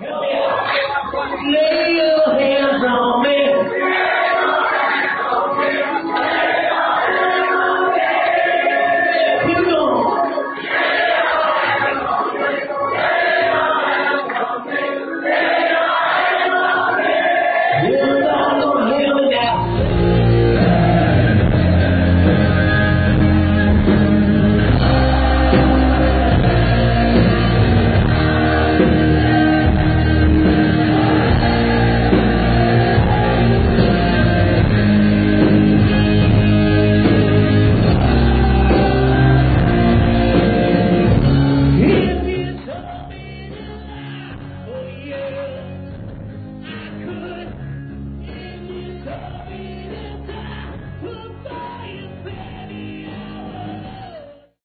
เลย